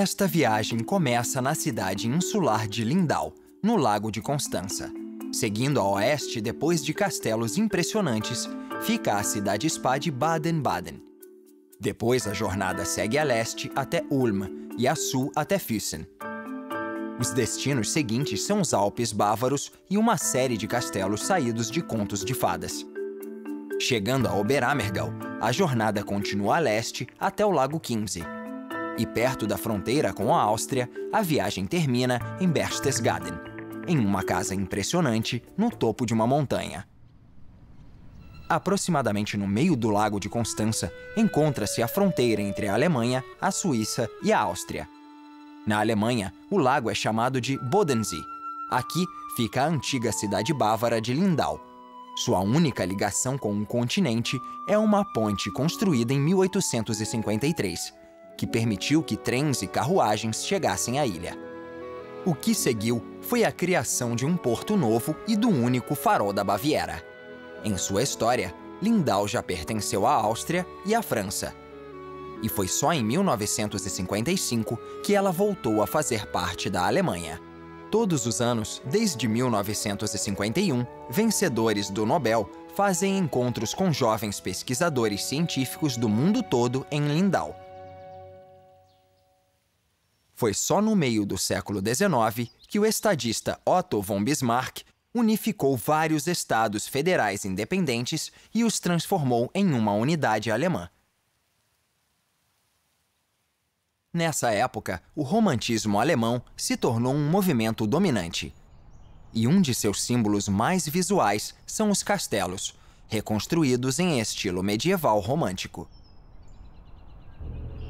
Esta viagem começa na cidade insular de Lindau, no Lago de Constança. Seguindo a oeste, depois de castelos impressionantes, fica a cidade-spa de Baden-Baden. Depois a jornada segue a leste até Ulm e a sul até Füssen. Os destinos seguintes são os Alpes bávaros e uma série de castelos saídos de contos de fadas. Chegando a Oberammergau, a jornada continua a leste até o Lago Chiemsee. E perto da fronteira com a Áustria, a viagem termina em Berchtesgaden, em uma casa impressionante no topo de uma montanha. Aproximadamente no meio do Lago de Constança, encontra-se a fronteira entre a Alemanha, a Suíça e a Áustria. Na Alemanha, o lago é chamado de Bodensee. Aqui fica a antiga cidade bávara de Lindau. Sua única ligação com o continente é uma ponte construída em 1853, que permitiu que trens e carruagens chegassem à ilha. O que seguiu foi a criação de um porto novo e do único farol da Baviera. Em sua história, Lindau já pertenceu à Áustria e à França, e foi só em 1955 que ela voltou a fazer parte da Alemanha. Todos os anos, desde 1951, vencedores do Nobel fazem encontros com jovens pesquisadores científicos do mundo todo em Lindau. Foi só no meio do século XIX que o estadista Otto von Bismarck unificou vários estados federais independentes e os transformou em uma unidade alemã. Nessa época, o romantismo alemão se tornou um movimento dominante. E um de seus símbolos mais visuais são os castelos, reconstruídos em estilo medieval romântico.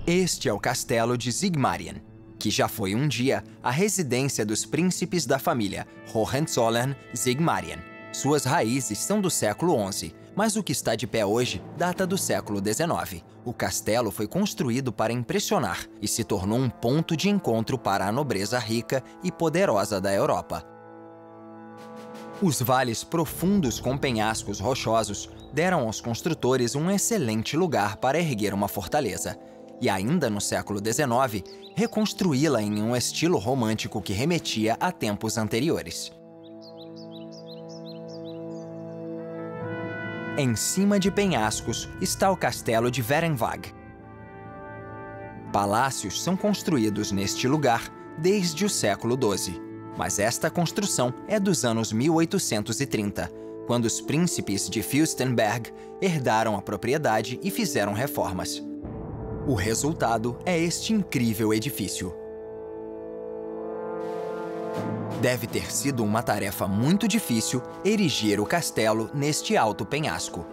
Este é o castelo de Sigmaringen, que já foi um dia a residência dos príncipes da família Hohenzollern-Sigmaringen. Suas raízes são do século XI, mas o que está de pé hoje data do século XIX. O castelo foi construído para impressionar e se tornou um ponto de encontro para a nobreza rica e poderosa da Europa. Os vales profundos com penhascos rochosos deram aos construtores um excelente lugar para erguer uma fortaleza. E ainda no século XIX, reconstruí-la em um estilo romântico que remetia a tempos anteriores. Em cima de penhascos está o castelo de Verenwag. Palácios são construídos neste lugar desde o século XII, mas esta construção é dos anos 1830, quando os príncipes de Fürstenberg herdaram a propriedade e fizeram reformas. O resultado é este incrível edifício. Deve ter sido uma tarefa muito difícil erigir o castelo neste alto penhasco.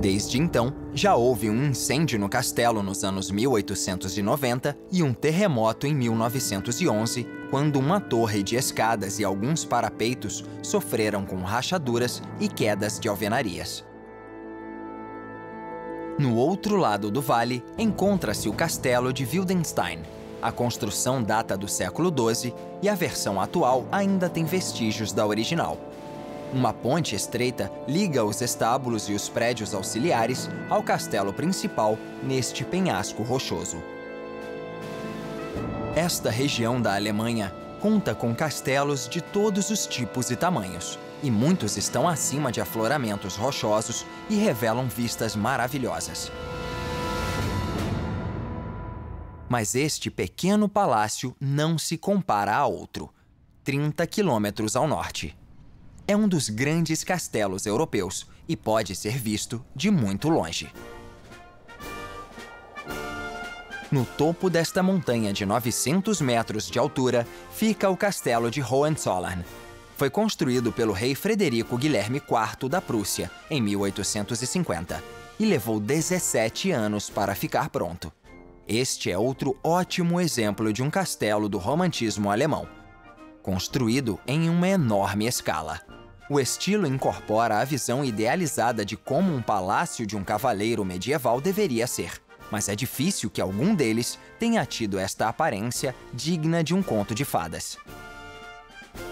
Desde então, já houve um incêndio no castelo nos anos 1890 e um terremoto em 1911, quando uma torre de escadas e alguns parapeitos sofreram com rachaduras e quedas de alvenarias. No outro lado do vale, encontra-se o castelo de Wildenstein. A construção data do século XII e a versão atual ainda tem vestígios da original. Uma ponte estreita liga os estábulos e os prédios auxiliares ao castelo principal neste penhasco rochoso. Esta região da Alemanha conta com castelos de todos os tipos e tamanhos e muitos estão acima de afloramentos rochosos e revelam vistas maravilhosas. Mas este pequeno palácio não se compara a outro, 30 quilômetros ao norte. É um dos grandes castelos europeus e pode ser visto de muito longe. No topo desta montanha de 900 metros de altura fica o castelo de Hohenzollern, foi construído pelo rei Frederico Guilherme IV da Prússia em 1850 e levou 17 anos para ficar pronto. Este é outro ótimo exemplo de um castelo do romantismo alemão, construído em uma enorme escala. O estilo incorpora a visão idealizada de como um palácio de um cavaleiro medieval deveria ser, mas é difícil que algum deles tenha tido esta aparência digna de um conto de fadas.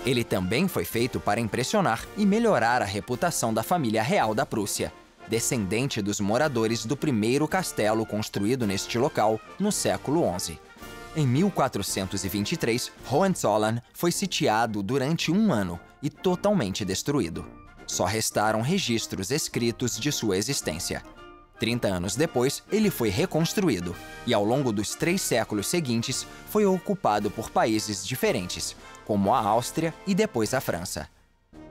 Ele também foi feito para impressionar e melhorar a reputação da família real da Prússia. descendente dos moradores do primeiro castelo construído neste local no século XI. Em 1423, Hohenzollern foi sitiado durante um ano e totalmente destruído. Só restaram registros escritos de sua existência. Trinta anos depois, ele foi reconstruído e, ao longo dos três séculos seguintes, foi ocupado por países diferentes, como a Áustria e depois a França.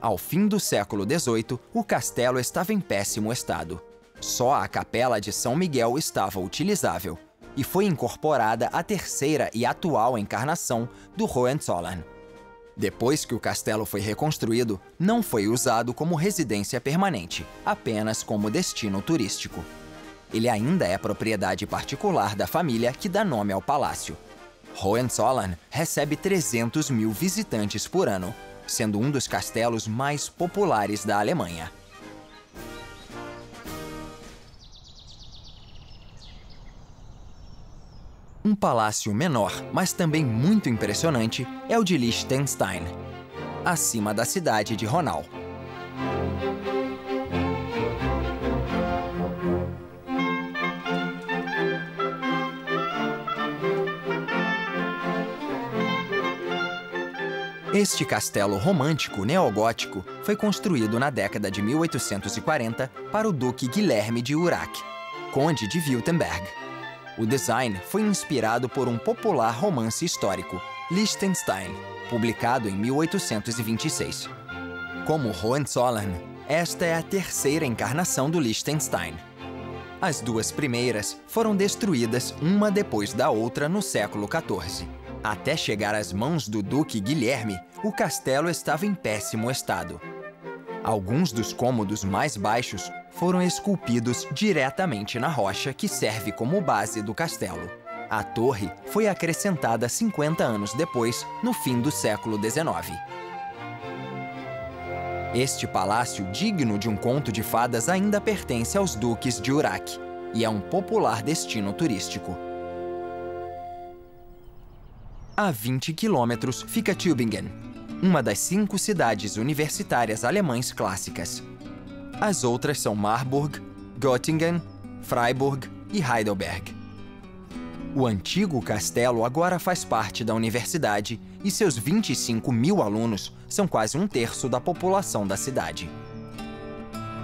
Ao fim do século XVIII, o castelo estava em péssimo estado. Só a capela de São Miguel estava utilizável e foi incorporada a terceira e atual encarnação do Hohenzollern. Depois que o castelo foi reconstruído, não foi usado como residência permanente, apenas como destino turístico. Ele ainda é propriedade particular da família que dá nome ao palácio. Hohenzollern recebe 300 mil visitantes por ano, sendo um dos castelos mais populares da Alemanha. Um palácio menor, mas também muito impressionante, é o de Liechtenstein, acima da cidade de Ronau. Este castelo romântico neogótico foi construído na década de 1840 para o Duque Guilherme de Urach, Conde de Württemberg. O design foi inspirado por um popular romance histórico, Liechtenstein, publicado em 1826. Como Hohenzollern, esta é a terceira encarnação do Liechtenstein. As duas primeiras foram destruídas uma depois da outra no século XIV. Até chegar às mãos do Duque Guilherme, o castelo estava em péssimo estado. Alguns dos cômodos mais baixos foram esculpidos diretamente na rocha que serve como base do castelo. A torre foi acrescentada 50 anos depois, no fim do século XIX. Este palácio, digno de um conto de fadas, ainda pertence aos duques de Urach e é um popular destino turístico. A 20 quilômetros fica Tübingen, uma das cinco cidades universitárias alemães clássicas. As outras são Marburg, Göttingen, Freiburg e Heidelberg. O antigo castelo agora faz parte da universidade e seus 25 mil alunos são quase um terço da população da cidade.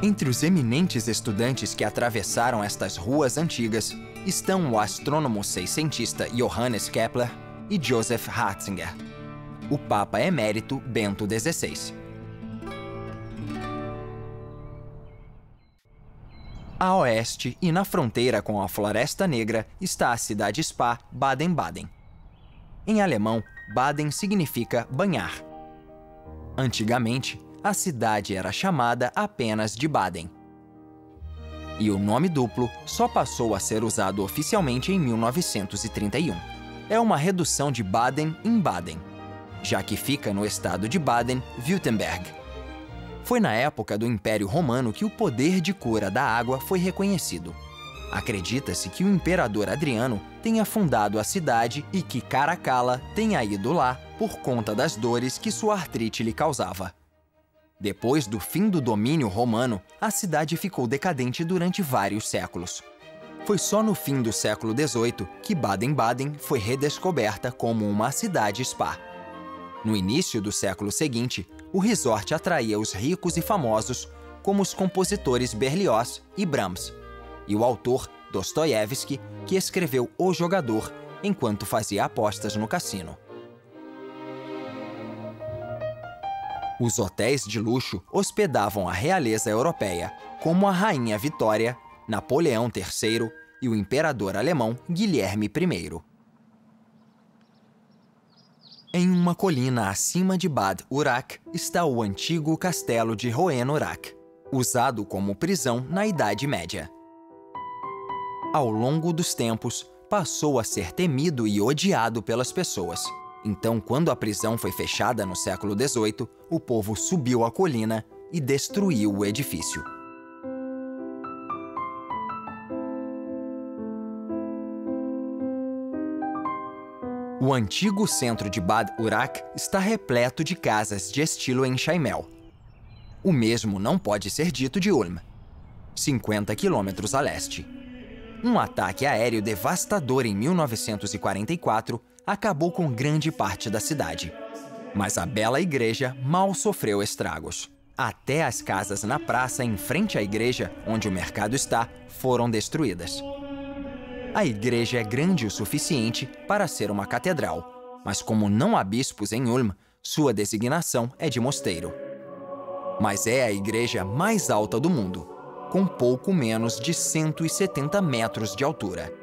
Entre os eminentes estudantes que atravessaram estas ruas antigas estão o astrônomo seiscentista Johannes Kepler e Joseph Ratzinger, o Papa Emérito Bento XVI. A oeste e na fronteira com a Floresta Negra está a cidade spa Baden-Baden. Em alemão, Baden significa banhar. Antigamente, a cidade era chamada apenas de Baden. E o nome duplo só passou a ser usado oficialmente em 1931. É uma redução de Baden em Baden, já que fica no estado de Baden-Württemberg. Foi na época do Império Romano que o poder de cura da água foi reconhecido. Acredita-se que o imperador Adriano tenha fundado a cidade e que Caracalla tenha ido lá por conta das dores que sua artrite lhe causava. Depois do fim do domínio romano, a cidade ficou decadente durante vários séculos. Foi só no fim do século XVIII que Baden-Baden foi redescoberta como uma cidade-spa. No início do século seguinte, o resort atraía os ricos e famosos, como os compositores Berlioz e Brahms, e o autor Dostoiévski, que escreveu O Jogador enquanto fazia apostas no cassino. Os hotéis de luxo hospedavam a realeza europeia, como a Rainha Vitória, Napoleão III e o imperador alemão Guilherme I. Em uma colina acima de Bad Urach está o antigo castelo de Hohen-Urach, usado como prisão na Idade Média. Ao longo dos tempos, passou a ser temido e odiado pelas pessoas. Então, quando a prisão foi fechada no século XVIII, o povo subiu a colina e destruiu o edifício. O antigo centro de Bad Urach está repleto de casas de estilo Enchaimel. O mesmo não pode ser dito de Ulm. 50 quilômetros a leste. Um ataque aéreo devastador em 1944 acabou com grande parte da cidade. Mas a bela igreja mal sofreu estragos. Até as casas na praça em frente à igreja, onde o mercado está, foram destruídas. A igreja é grande o suficiente para ser uma catedral, mas como não há bispos em Ulm, sua designação é de mosteiro. Mas é a igreja mais alta do mundo, com pouco menos de 170 metros de altura.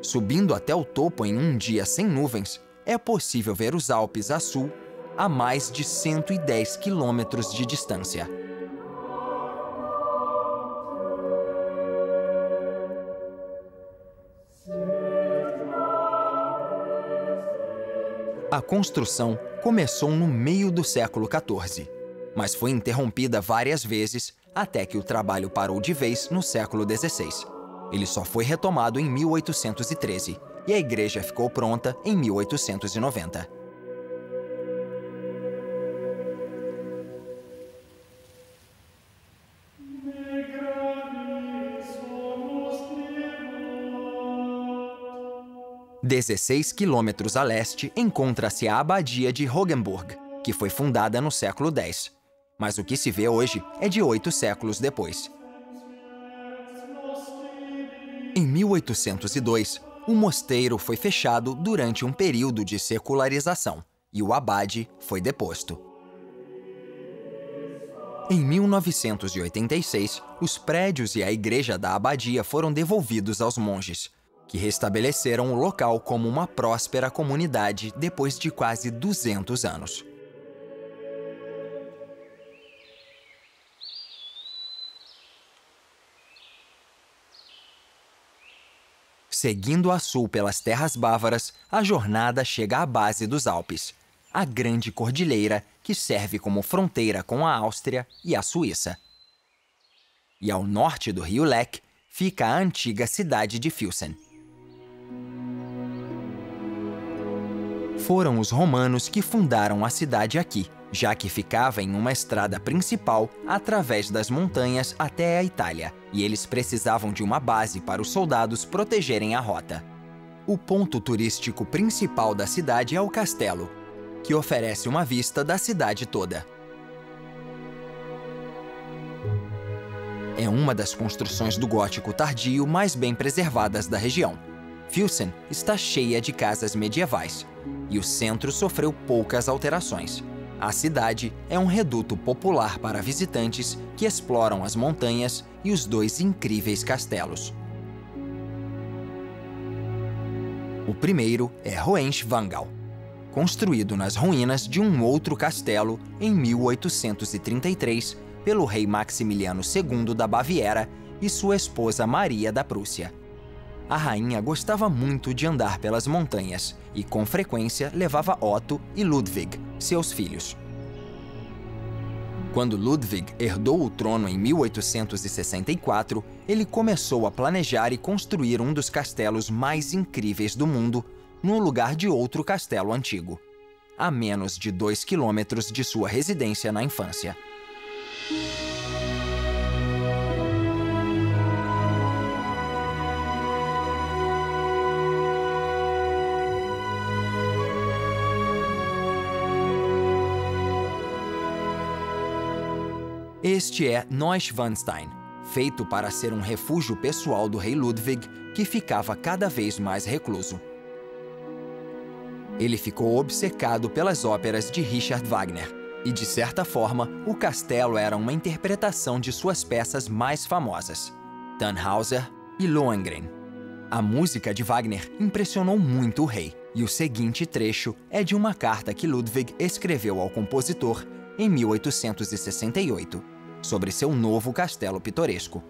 Subindo até o topo em um dia sem nuvens, é possível ver os Alpes a sul a mais de 110 quilômetros de distância. A construção começou no meio do século XIV, mas foi interrompida várias vezes até que o trabalho parou de vez no século XVI. Ele só foi retomado em 1813 e a igreja ficou pronta em 1890. Dezesseis quilômetros a leste encontra-se a Abadia de Hogenburg, que foi fundada no século X. Mas o que se vê hoje é de oito séculos depois. Em 1802, o mosteiro foi fechado durante um período de secularização e o abade foi deposto. Em 1986, os prédios e a igreja da abadia foram devolvidos aos monges, que restabeleceram o local como uma próspera comunidade depois de quase 200 anos. Seguindo a sul pelas terras bávaras, a jornada chega à base dos Alpes, a grande cordilheira que serve como fronteira com a Áustria e a Suíça. E ao norte do rio Lech fica a antiga cidade de Filsen. Foram os romanos que fundaram a cidade aqui, já que ficava em uma estrada principal através das montanhas até a Itália, e eles precisavam de uma base para os soldados protegerem a rota. O ponto turístico principal da cidade é o castelo, que oferece uma vista da cidade toda. É uma das construções do gótico tardio mais bem preservadas da região. Filsen está cheia de casas medievais, e o centro sofreu poucas alterações. A cidade é um reduto popular para visitantes que exploram as montanhas e os dois incríveis castelos. O primeiro é Hohenschwangau, construído nas ruínas de um outro castelo em 1833 pelo rei Maximiliano II da Baviera e sua esposa Maria da Prússia. A rainha gostava muito de andar pelas montanhas e, com frequência, levava Otto e Ludwig, seus filhos. Quando Ludwig herdou o trono em 1864, ele começou a planejar e construir um dos castelos mais incríveis do mundo, no lugar de outro castelo antigo, a menos de dois quilômetros de sua residência na infância. Este é Neuschwanstein, feito para ser um refúgio pessoal do rei Ludwig, que ficava cada vez mais recluso. Ele ficou obcecado pelas óperas de Richard Wagner, e de certa forma, o castelo era uma interpretação de suas peças mais famosas, Tannhauser e Lohengrin. A música de Wagner impressionou muito o rei, e o seguinte trecho é de uma carta que Ludwig escreveu ao compositor em 1868 sobre seu novo castelo pitoresco.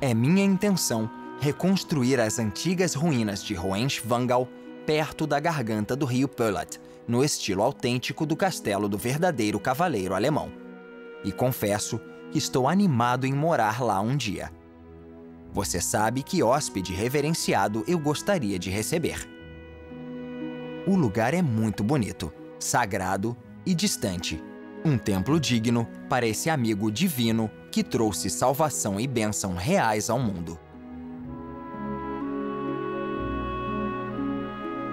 É minha intenção reconstruir as antigas ruínas de Hohenschwangau perto da garganta do rio Pölat, no estilo autêntico do castelo do verdadeiro cavaleiro alemão. E confesso que estou animado em morar lá um dia. Você sabe que hóspede reverenciado eu gostaria de receber. O lugar é muito bonito, sagrado e distante um templo digno para esse amigo divino que trouxe salvação e bênção reais ao mundo.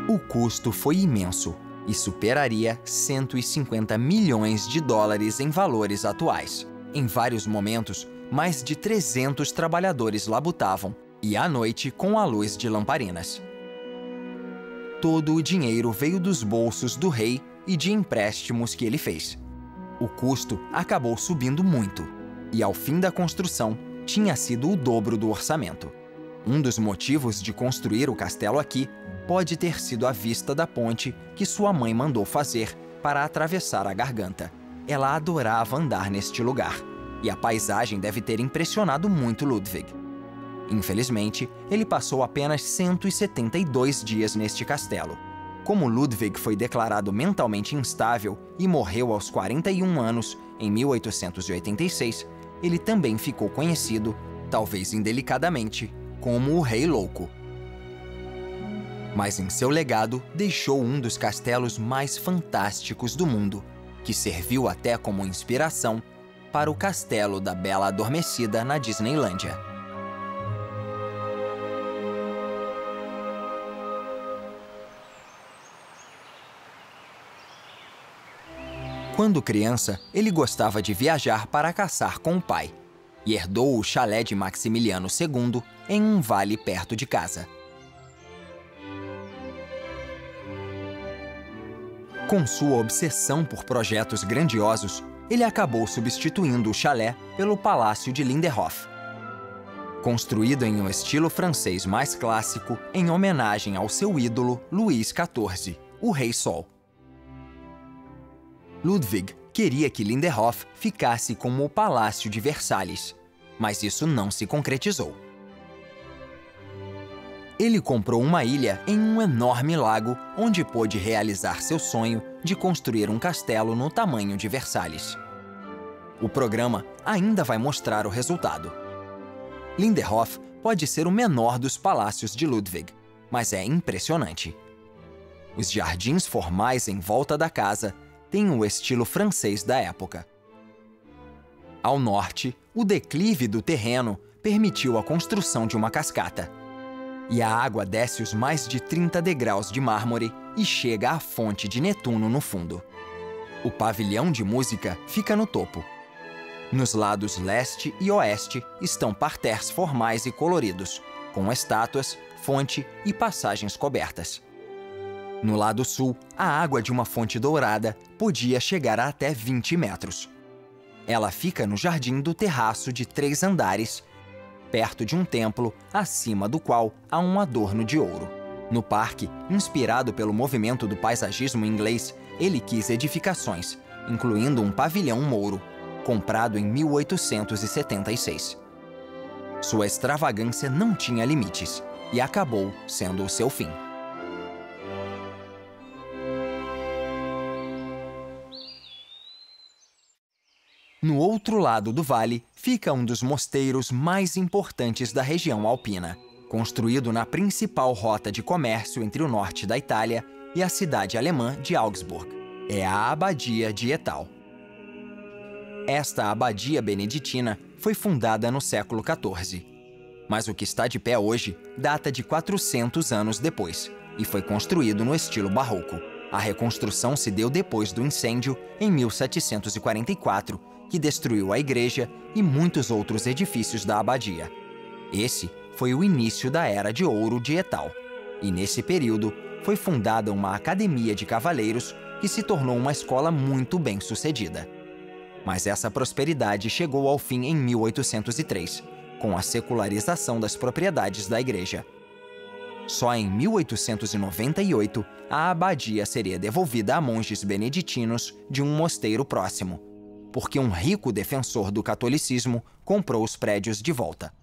O custo foi imenso e superaria 150 milhões de dólares em valores atuais. Em vários momentos, mais de 300 trabalhadores labutavam, e à noite com a luz de lamparinas. Todo o dinheiro veio dos bolsos do rei e de empréstimos que ele fez. O custo acabou subindo muito, e ao fim da construção tinha sido o dobro do orçamento. Um dos motivos de construir o castelo aqui pode ter sido a vista da ponte que sua mãe mandou fazer para atravessar a garganta. Ela adorava andar neste lugar, e a paisagem deve ter impressionado muito Ludwig. Infelizmente, ele passou apenas 172 dias neste castelo. Como Ludwig foi declarado mentalmente instável e morreu aos 41 anos, em 1886, ele também ficou conhecido, talvez indelicadamente, como o Rei Louco mas em seu legado deixou um dos castelos mais fantásticos do mundo, que serviu até como inspiração para o Castelo da Bela Adormecida na Disneylândia. Quando criança, ele gostava de viajar para caçar com o pai e herdou o chalé de Maximiliano II em um vale perto de casa. Com sua obsessão por projetos grandiosos, ele acabou substituindo o chalé pelo Palácio de Linderhof. Construído em um estilo francês mais clássico, em homenagem ao seu ídolo Luís XIV, o Rei Sol. Ludwig queria que Linderhof ficasse como o Palácio de Versalhes, mas isso não se concretizou. Ele comprou uma ilha em um enorme lago onde pôde realizar seu sonho de construir um castelo no tamanho de Versalhes. O programa ainda vai mostrar o resultado. Linderhof pode ser o menor dos palácios de Ludwig, mas é impressionante. Os jardins formais em volta da casa têm o estilo francês da época. Ao norte, o declive do terreno permitiu a construção de uma cascata e a água desce os mais de 30 degraus de mármore e chega à fonte de Netuno no fundo. O pavilhão de música fica no topo. Nos lados leste e oeste estão parterres formais e coloridos, com estátuas, fonte e passagens cobertas. No lado sul, a água de uma fonte dourada podia chegar a até 20 metros. Ela fica no jardim do terraço de três andares perto de um templo, acima do qual há um adorno de ouro. No parque, inspirado pelo movimento do paisagismo inglês, ele quis edificações, incluindo um pavilhão mouro, comprado em 1876. Sua extravagância não tinha limites e acabou sendo o seu fim. No outro lado do vale fica um dos mosteiros mais importantes da região alpina, construído na principal rota de comércio entre o norte da Itália e a cidade alemã de Augsburg. É a Abadia de Etal. Esta abadia beneditina foi fundada no século XIV, mas o que está de pé hoje data de 400 anos depois e foi construído no estilo barroco. A reconstrução se deu depois do incêndio em 1744 que destruiu a igreja e muitos outros edifícios da abadia. Esse foi o início da Era de Ouro de Etal, e nesse período foi fundada uma academia de cavaleiros que se tornou uma escola muito bem sucedida. Mas essa prosperidade chegou ao fim em 1803, com a secularização das propriedades da igreja. Só em 1898, a abadia seria devolvida a monges beneditinos de um mosteiro próximo, porque um rico defensor do catolicismo comprou os prédios de volta.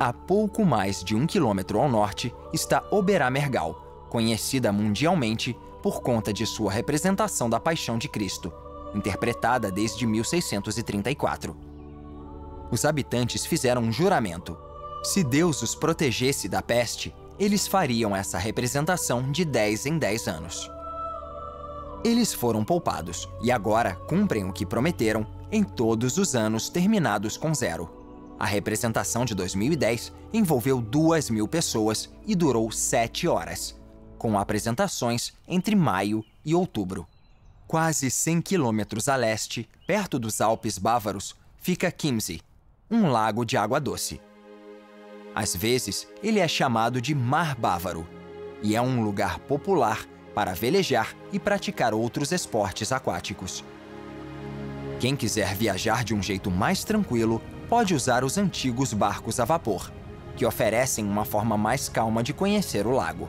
A pouco mais de um quilômetro ao norte está Oberammergau, conhecida mundialmente por conta de sua representação da Paixão de Cristo, interpretada desde 1634. Os habitantes fizeram um juramento. Se Deus os protegesse da peste, eles fariam essa representação de 10 em 10 anos. Eles foram poupados e agora cumprem o que prometeram em todos os anos terminados com zero. A representação de 2010 envolveu 2 mil pessoas e durou 7 horas, com apresentações entre maio e outubro. Quase 100 quilômetros a leste, perto dos Alpes Bávaros, fica Chiemsee, um lago de água doce. Às vezes, ele é chamado de Mar Bávaro e é um lugar popular para velejar e praticar outros esportes aquáticos. Quem quiser viajar de um jeito mais tranquilo pode usar os antigos barcos a vapor, que oferecem uma forma mais calma de conhecer o lago.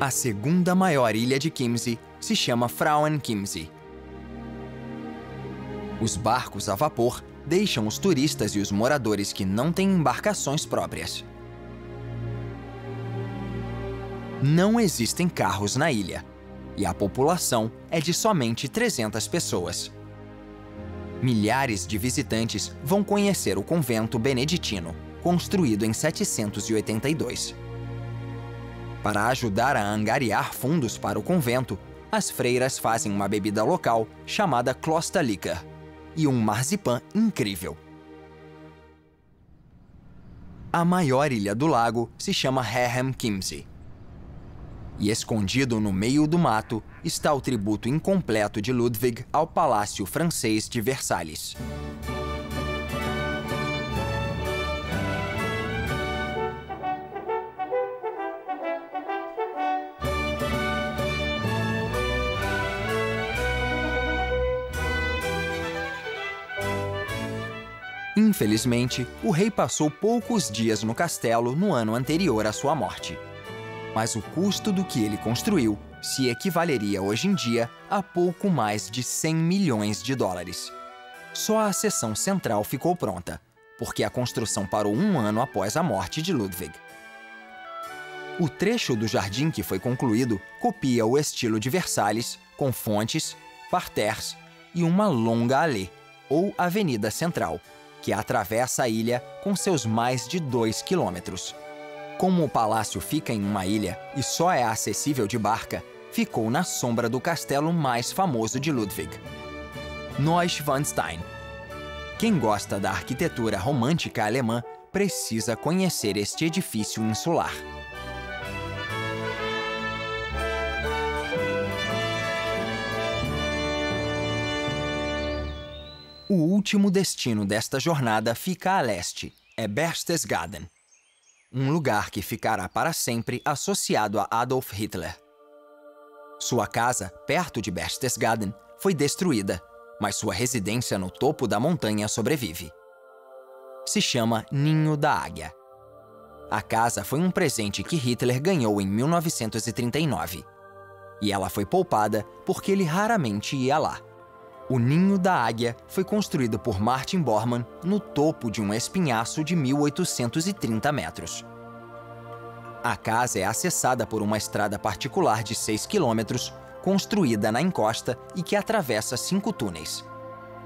A segunda maior ilha de Chiemsee se chama Frauen Chiemsee. Os barcos a vapor deixam os turistas e os moradores que não têm embarcações próprias. Não existem carros na ilha e a população é de somente 300 pessoas milhares de visitantes vão conhecer o convento beneditino, construído em 782. Para ajudar a angariar fundos para o convento, as freiras fazem uma bebida local chamada Klosterlicker e um marzipan incrível. A maior ilha do lago se chama Herhem Kimsey e escondido no meio do mato está o tributo incompleto de Ludwig ao Palácio Francês de Versalhes. Infelizmente, o rei passou poucos dias no castelo no ano anterior à sua morte mas o custo do que ele construiu se equivaleria hoje em dia a pouco mais de 100 milhões de dólares. Só a seção central ficou pronta, porque a construção parou um ano após a morte de Ludwig. O trecho do jardim que foi concluído copia o estilo de Versalhes, com fontes, parterres e uma longa allée, ou avenida central, que atravessa a ilha com seus mais de 2 quilômetros. Como o palácio fica em uma ilha e só é acessível de barca, ficou na sombra do castelo mais famoso de Ludwig, Neuschwanstein. Quem gosta da arquitetura romântica alemã precisa conhecer este edifício insular. O último destino desta jornada fica a leste, é Berchtesgaden um lugar que ficará para sempre associado a Adolf Hitler. Sua casa, perto de Berchtesgaden, foi destruída, mas sua residência no topo da montanha sobrevive. Se chama Ninho da Águia. A casa foi um presente que Hitler ganhou em 1939. E ela foi poupada porque ele raramente ia lá. O Ninho da Águia foi construído por Martin Bormann no topo de um espinhaço de 1830 metros. A casa é acessada por uma estrada particular de 6 quilômetros, construída na encosta e que atravessa cinco túneis.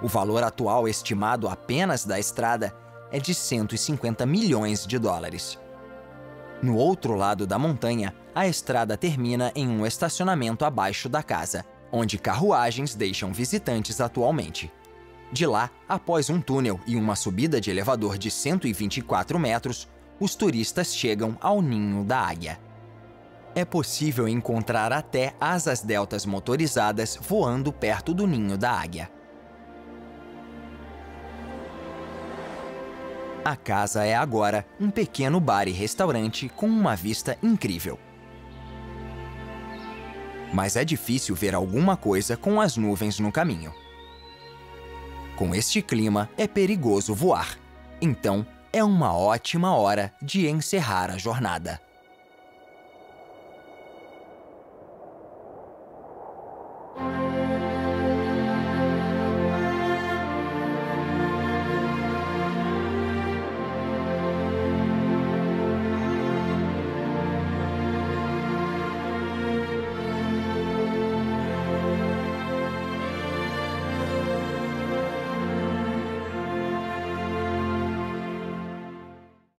O valor atual estimado apenas da estrada é de 150 milhões de dólares. No outro lado da montanha, a estrada termina em um estacionamento abaixo da casa, onde carruagens deixam visitantes atualmente. De lá, após um túnel e uma subida de elevador de 124 metros, os turistas chegam ao Ninho da Águia. É possível encontrar até asas deltas motorizadas voando perto do Ninho da Águia. A casa é agora um pequeno bar e restaurante com uma vista incrível mas é difícil ver alguma coisa com as nuvens no caminho. Com este clima, é perigoso voar, então é uma ótima hora de encerrar a jornada.